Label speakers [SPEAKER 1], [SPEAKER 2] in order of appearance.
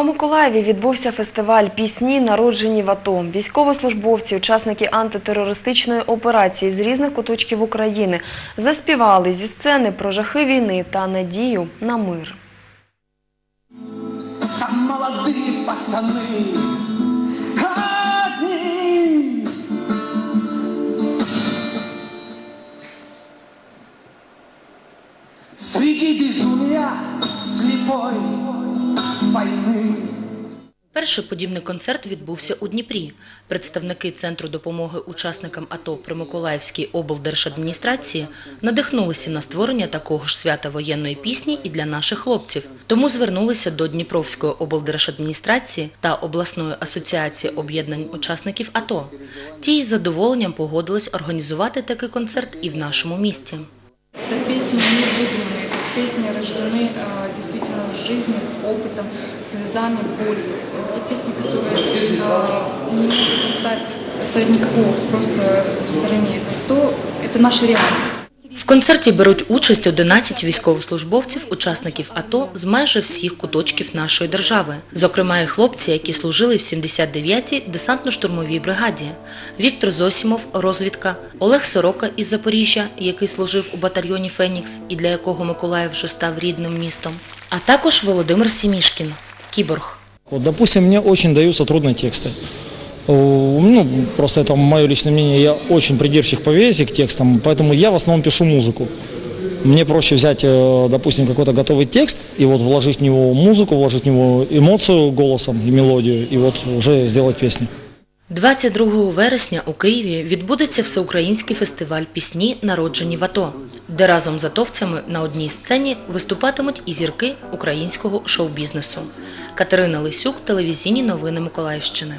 [SPEAKER 1] у Миколаєві відбувся фестиваль пісні, народжені в АТО. Військовослужбовці, учасники антитерористичної операції з різних куточків України заспівали зі сцени про жахи війни та надію на мир.
[SPEAKER 2] Там молодые пацаны одни. Среди безумия слепой войны.
[SPEAKER 3] Перший подібний концерт відбувся у Дніпрі. Представники Центру допомоги учасникам АТО при Миколаївській облдержадміністрації надихнулися на створення такого ж свята воєнної пісні і для наших хлопців. Тому звернулися до Дніпровської облдержадміністрації та обласної асоціації об'єднань учасників АТО. Ті із задоволенням погодились організувати такий концерт і в нашому місті.
[SPEAKER 4] Это песни не выдуманные, это песни рождены э, действительно жизнью, опытом, слезами, болью. Те песни, которые э, не могут оставить, оставить никакого просто в стороне. Это то, это наша реальность.
[SPEAKER 3] В концерті беруть участь 11 військовослужбовців, учасників АТО з майже всіх куточків нашої держави. Зокрема, і хлопці, які служили в 79-й десантно-штурмовій бригаді. Віктор Зосімов, розвідка, Олег Сорока із Запоріжжя, який служив у батальйоні Фенікс і для якого Миколаїв вже став рідним містом. А також Володимир Сімішкін, кіборг.
[SPEAKER 5] Вот, допустим, мне очень даются трудные тексты. О, Ну, просто это мое личное мнение. Я очень придирчив по весе к текстам, поэтому я в основном пишу музыку. Мне проще взять, э, допустим, какой-то готовый текст и вот вложить в него музыку, вложить в него эмоцию голосом и мелодию, и вот уже сделать песню.
[SPEAKER 3] 22 вересня у Києві відбудеться всеукраїнський фестиваль пісні, народжені в АТО, де разом з атовцями на одній сцені виступатимуть і зірки українського шоу-бізнесу. Катерина Лисюк, телевізійні новини Миколаївщини.